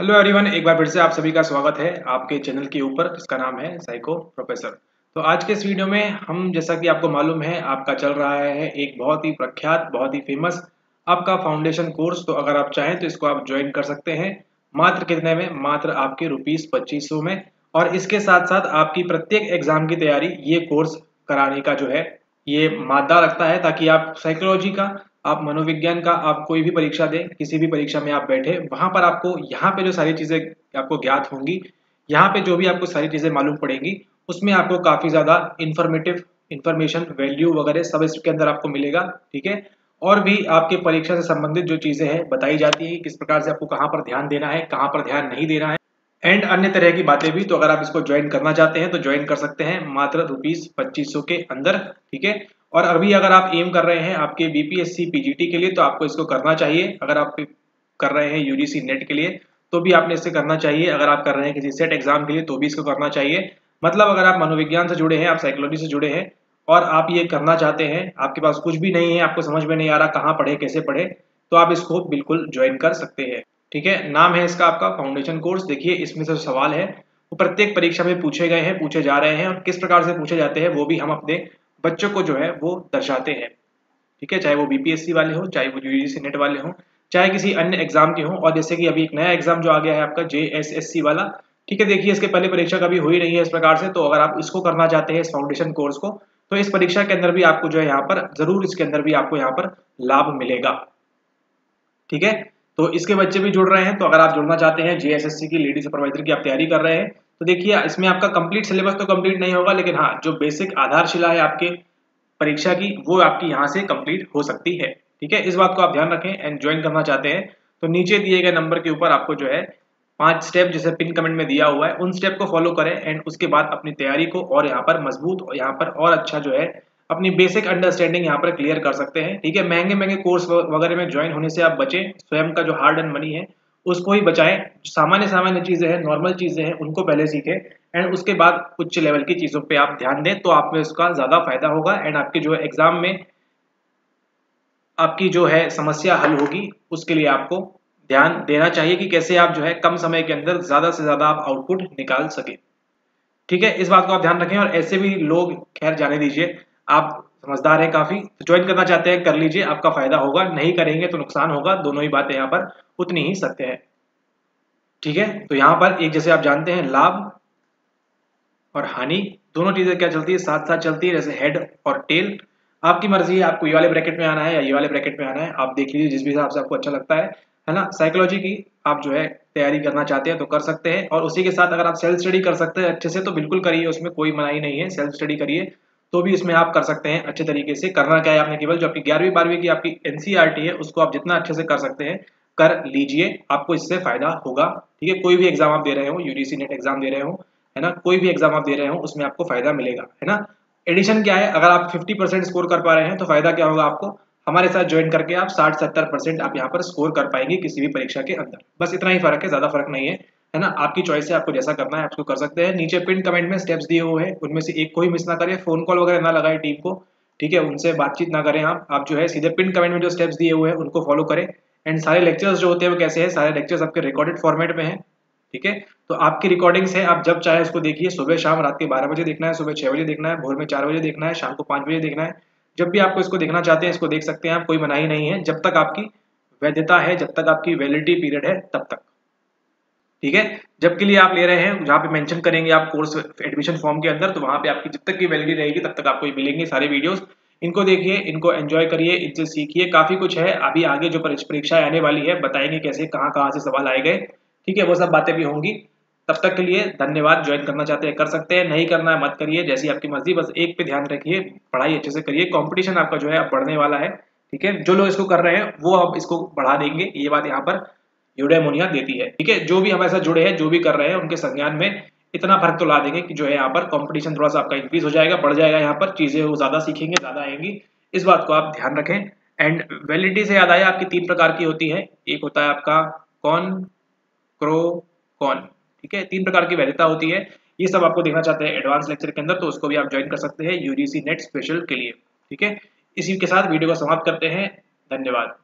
Hello everyone एक बार फिर से आप सभी का स्वागत है आपके चैनल के ऊपर, जिसका नाम है साइको प्रोफेसर तो आज के इस वीडियो में हम, जैसा कि आपको मालूम है, आपका चल रहा है एक बहुत ही प्रख्यात, बहुत ही फ़ेमस आपका फाउंडेशन कोर्स तो अगर आप चाहें तो इसको आप ज्वाइन कर सकते हैं। मात्र कितने में? मात्र आपके रुपीज़ पच्चीस में। और इसके साथ साथ आपकी प्रत्येक एग्ज़ाम की तैयारी, ये कोर्स कराने का जो है, ये मादा रखता है ताकि आप साइकोलॉजी का आप मनोविज्ञान का आप कोई भी परीक्षा दें, किसी भी परीक्षा में आप बैठे, वहाँ पर आपको, यहाँ पे जो सारी चीज़ें आपको ज्ञात होंगी, यहाँ पे जो भी आपको सारी चीज़ें मालूम पड़ेंगी, उसमें आपको काफ़ी ज़्यादा इन्फॉर्मेटिव इन्फॉर्मेशन वैल्यू वगैरह सब इसके अंदर आपको मिलेगा, ठीक है? और भी आपके परीक्षा से संबंधित जो चीज़ें हैं, बताई जाती है, किस प्रकार से आपको कहाँ पर ध्यान देना है, कहाँ पर ध्यान नहीं देना है एंड अन्य तरह की बातें भी तो अगर आप इसको ज्वाइन करना चाहते हैं तो ज्वाइन कर सकते हैं, मात्र रुपीज़ पच्चीस के अंदर, ठीक है? और अभी अगर आप एम कर रहे हैं आपके बीपीएससी पीजीटी के लिए तो आपको इसको करना चाहिए। अगर आप कर रहे हैं यूजीसी नेट के लिए तो भी आपने इसे करना चाहिए। अगर आप कर रहे हैं किसी सेट एग्ज़ाम के लिए तो भी इसको करना चाहिए। मतलब अगर आप मनोविज्ञान से जुड़े हैं, आप साइकोलॉजी से जुड़े हैं, और आप ये करना चाहते हैं, आपके पास कुछ भी नहीं है, आपको समझ में नहीं आ रहा कहाँ पढ़े, कैसे पढ़े तो आप इसको बिल्कुल ज्वाइन कर सकते हैं। ठीक है? नाम है इसका आपका फाउंडेशन कोर्स देखिए, इसमें से सवाल है। वो प्रत्येक परीक्षा में पूछे गए हैं, पूछे जा रहे हैं, और किस प्रकार से पूछे जाते हैं, वो भी हम अपने बच्चों को जो है वो दर्शाते हैं। ठीक है? चाहे वो बीपीएससी वाले हो, चाहे वो यूजीसी नेट वाले हो, चाहे किसी अन्य एग्ज़ाम के हों, और जैसे कि अभी एक नया एग्ज़ाम जो आ गया है आपका जेएसएससी वाला। ठीक है? देखिए, इसके पहले परीक्षा कभी हुई नहीं है इस प्रकार से तो अगर आप इसको करना चाहते हैं, इस फाउंडेशन कोर्स को तो इस परीक्षा के अंदर भी आपको जो है यहाँ पर, ज़रूर इसके अंदर भी आपको यहाँ पर लाभ मिलेगा। ठीक है? तो इसके बच्चे भी जुड़ रहे हैं तो अगर आप जुड़ना चाहते हैं जेएसएससी की लेडी सुपरवाइजर की आप तैयारी कर रहे हैं तो देखिए, इसमें आपका कंप्लीट सिलेबस तो कंप्लीट नहीं होगा, लेकिन हाँ जो बेसिक आधारशिला है आपके परीक्षा की, वो आपकी यहाँ से कंप्लीट हो सकती है। ठीक है? इस बात को आप ध्यान रखें एंड ज्वाइन करना चाहते हैं तो नीचे दिए गए नंबर के ऊपर आपको जो है पाँच स्टेप जैसे पिन कमेंट में दिया हुआ है, उन स्टेप को फॉलो करें एंड उसके बाद अपनी तैयारी को और यहाँ पर मज़बूत, यहाँ पर और अच्छा जो है अपनी बेसिक अंडरस्टैंडिंग यहाँ पर क्लियर कर सकते हैं। ठीक है? महँगे महँगे कोर्स वगैरह में ज्वाइन होने से आप बचें, स्वयं का जो हार्ड एंड मनी है उसको ही बचाएँ। सामान्य सामान्य चीज़ें हैं नॉर्मल चीज़ें हैं, उनको पहले सीखें। एंड उसके बाद उच्च लेवल की चीज़ों पे आप ध्यान दें तो आप में उसका ज़्यादा फ़ायदा होगा। एंड आपके जो एग्ज़ाम में आपकी जो है समस्या हल होगी, उसके लिए आपको ध्यान देना चाहिए कि कैसे आप जो है कम समय के अंदर ज़्यादा से ज़्यादा आप आउटपुट निकाल सके। ठीक है? इस बात को आप ध्यान रखें और ऐसे भी लोग खैर जाने दीजिए। आप समझदार है काफ़ी। तो ज्वाइन करना चाहते हैं, कर लीजिए, आपका फ़ायदा होगा। नहीं करेंगे तो नुकसान होगा। दोनों ही बातें यहाँ पर उतनी ही सत्य है। ठीक है? तो यहाँ पर एक जैसे आप जानते हैं, लाभ और हानि। दोनों चीज़ें क्या चलती है? साथ साथ चलती है, जैसे हेड और टेल आपकी मर्ज़ी है, आपको ये वाले ब्रैकेट में आना है या ये वाले ब्रैकेट में आना है। आप देख लीजिए, जिस भी हिसाब से आपको अच्छा लगता है। है ना? साइकोलॉजी की आप जो है तैयारी करना चाहते हैं तो कर सकते हैं। और उसी के साथ अगर आप सेल्फ स्टडी कर सकते हैं, अच्छे से तो बिल्कुल करिए, उसमें कोई मनाही नहीं है। सेल्फ स्टडी करिए। तो भी इसमें आप कर सकते हैं अच्छे तरीके से। करना क्या है आपने केवल जो आपकी ग्यारहवीं, बारहवीं की आपकी एनसीआरटी e है, उसको आप जितना अच्छे से कर सकते हैं, कर लीजिए। आपको इससे फ़ायदा होगा, ठीक है? कोई भी एग्ज़ाम आप दे रहे हो यूडीसी नेट एग्ज़ाम दे रहे हो, है ना? कोई भी एग्ज़ाम आप दे रहे हो, उसमें आपको फ़ायदा मिलेगा, है ना? एडिशन क्या है? अगर आप 50 परसेंट स्कोर कर पा रहे हैं तो फ़ायदा क्या होगा आपको? हमारे साथ ज्वाइन करके आप 60-70 परसेंट आप यहाँ पर स्कोर कर पाएँगे किसी भी परीक्षा के अंदर। बस इतना ही फ़र्क है, ज़्यादा फ़र्क नहीं है। है ना? आपकी चॉइस है, आपको जैसा करना है आपको कर सकते हैं। नीचे पिन कमेंट में स्टेप्स दिए हुए हैं। उनमें से एक को ही मिस ना करें। फ़ोन कॉल वगैरह ना लगाए टीम को। ठीक है? उनसे बातचीत ना करें आप। आप जो है, सीधे पिन कमेंट में जो स्टेप्स दिए हुए हैं, उनको फॉलो करें। एंड सारे लेक्चर्स जो होते हैं, वो कैसे हैं? सारे लेक्चर्स आपके रिकॉर्डेड फॉर्मेट में हैं। ठीक है? तो आपकी रिकॉर्डिंग्स है। आप जब चाहे उसको देखिए। सुबह, शाम, रात के बारह बजे देखना है, सुबह छह बजे देखना है, भोर में चार बजे देखना है, शाम को पाँच बजे देखना है। जब भी आपको इसको देखना चाहते हैं, इसको देख सकते हैं आप। कोई मनाही नहीं है। जब तक आपकी वैधता है, जब तक आपकी वैलिडिटी पीरियड है, तब तक। ठीक है? जब के लिए आप ले रहे हैं, जहाँ पे मेंशन करेंगे आप कोर्स एडमिशन फॉर्म के अंदर तो वहाँ पे आपकी जब तक की वैलिडिटी रहेगी, तब तक आपको ये मिलेंगे सारे वीडियोस इनको देखिए, इनको एंजॉय करिए, इनसे सीखिए। काफ़ी कुछ है। अभी आगे जो परीक्षा आने वाली है, बताएँगे कैसे, कहाँ कहाँ से सवाल आए गए। ठीक है? वो सब बातें भी होंगी। तब तक के लिए धन्यवाद। ज्वाइन करना चाहते हैं, कर सकते हैं। नहीं करना है, मत करिए। जैसी आपकी मर्ज़ी, बस एक पे ध्यान रखिए। पढ़ाई अच्छे से करिए। कंपटीशन आपका जो है बढ़ने वाला है। ठीक है? जो लोग इसको कर रहे हैं, वो अब इसको बढ़ा देंगे। ये बात यहाँ पर यूडेमोनिया देती है। ठीक है, जो भी हमारे साथ जुड़े हैं, जो भी कर रहे हैं, उनके संज्ञान में इतना फ़र्क तो ला देंगे कि जो है यहाँ पर कंपटीशन थोड़ा सा आपका इंक्रीज हो जाएगा, बढ़ जाएगा यहाँ पर, चीज़ें वो ज़्यादा सीखेंगे, ज़्यादा आएँगी। इस बात को आप ध्यान रखें। एंड वैलिडिटी से याद आया, आपकी तीन प्रकार की होती है। एक होता है आपका कॉन, क्रो, कॉन। ठीक है, तीन प्रकार की वैधता होती है। ये सब आपको देखना चाहते हैं एडवांस लेक्चर के अंदर तो उसको भी आप ज्वाइन कर सकते हैं। यूजीसी नेट स्पेशल के लिए। ठीक है, इसी के साथ वीडियो को समाप्त करते हैं। धन्यवाद।